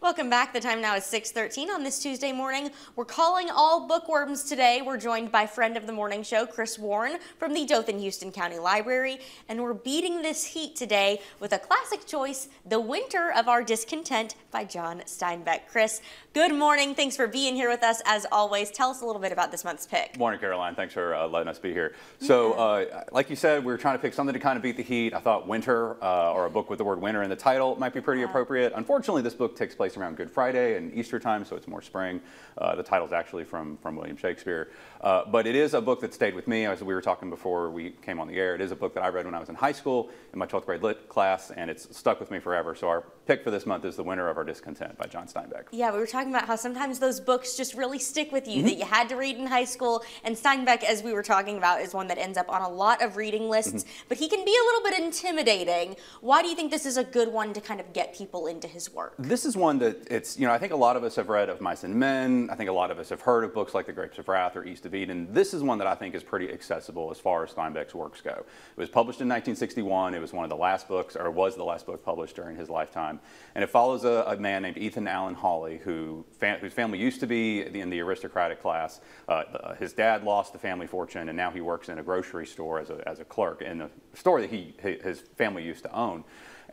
Welcome back. The time now is 6:13 on this Tuesday morning. We're calling all bookworms today. We're joined by friend of the morning show, Chris Warren from the Dothan Houston County Library, and we're beating this heat today with a classic choice, The Winter of Our Discontent by John Steinbeck. Chris, good morning. Thanks for being here with us as always. Tell us a little bit about this month's pick. Morning, Caroline. Thanks for uh, letting us be here. So, uh, like you said, we were trying to pick something to kind of beat the heat. I thought winter uh, or a book with the word winter in the title might be pretty appropriate. Unfortunately, this book takes place around Good Friday and Easter time, so it's more spring. Uh, the title's actually from, from William Shakespeare. Uh, but it is a book that stayed with me, as we were talking before we came on the air. It is a book that I read when I was in high school in my 12th grade lit class, and it's stuck with me forever. So our pick for this month is The Winter of Our Discontent by John Steinbeck. Yeah, we were talking about how sometimes those books just really stick with you Mm-hmm. that you had to read in high school. And Steinbeck, as we were talking about, is one that ends up on a lot of reading lists, Mm-hmm. but he can be a little bit intimidating. Why do you think this is a good one to kind of get people into his work? This is one that it's, you know, I think a lot of us have read Of Mice and Men. I think a lot of us have heard of books like The Grapes of Wrath or East of Eden. This is one that I think is pretty accessible as far as Steinbeck's works go. It was published in 1961. It was one of the last books, or was the last book published during his lifetime. And it follows a, a man named Ethan Allen Hawley, who, fa- whose family used to be in the aristocratic class. Uh, uh, his dad lost the family fortune, and now he works in a grocery store as a, as a clerk in a store that he, his family used to own.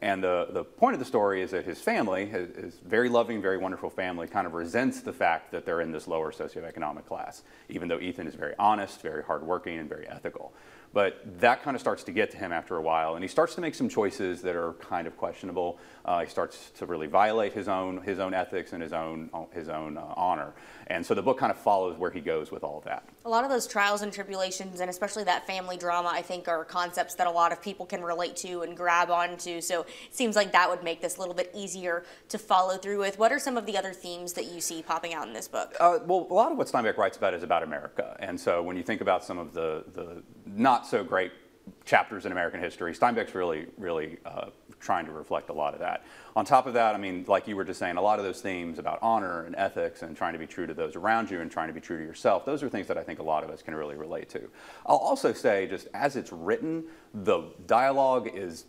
And the, the point of the story is that his family, his, his very loving, very wonderful family, kind of resents the fact that they're in this lower socioeconomic class, even though Ethan is very honest, very hardworking, and very ethical. But that kind of starts to get to him after a while, and he starts to make some choices that are kind of questionable. Uh, he starts to really violate his own, his own ethics and his own, his own uh, honor. And so the book kind of follows where he goes with all of that. A lot of those trials and tribulations, and especially that family drama, I think are concepts that a lot of people can relate to and grab onto. So it seems like that would make this a little bit easier to follow through with. What are some of the other themes that you see popping out in this book? Uh, well, a lot of what Steinbeck writes about is about America. And so when you think about some of the, the not so great chapters in American history, Steinbeck's really, really uh, trying to reflect a lot of that. On top of that, I mean, like you were just saying, a lot of those themes about honor and ethics and trying to be true to those around you and trying to be true to yourself, those are things that I think a lot of us can really relate to. I'll also say, just as it's written, the dialogue is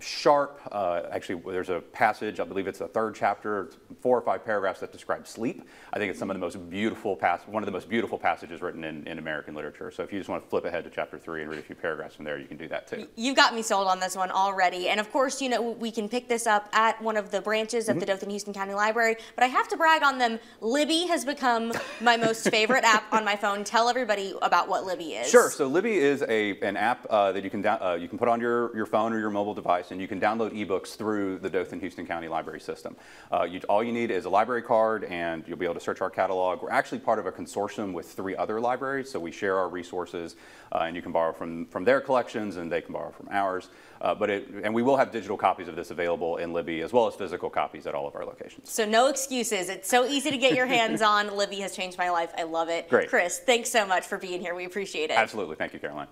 sharp. Uh, actually, there's a passage, I believe it's the third chapter, four or five paragraphs that describe sleep. I think it's some of the most beautiful, pass- one of the most beautiful passages written in, in American literature. So if you just want to flip ahead to chapter three and read a few paragraphs from there, you can do that too. You've got me sold on this one already. And of course, you know, we can pick this up at one of the branches of the Dothan Houston County Library. But I have to brag on them. Libby has become my most favorite app on my phone. Tell everybody about what Libby is. Sure. So Libby is a an app uh, that you can down, uh, you can put on your, your phone or your mobile device, and you can download ebooks through the Dothan Houston County Library System. Uh, you, all you need is a library card, and you'll be able to search our catalog. We're actually part of a consortium with three other libraries, so we share our resources, uh, and you can borrow from from their collections, and they can borrow from ours. Uh, but it, and we will have digital copies of this available in Libby as well as physical copies at all of our locations. So no excuses. It's so easy to get your hands on. Libby has changed my life. I love it. Great. Chris, thanks so much for being here. We appreciate it. Absolutely. Thank you, Caroline.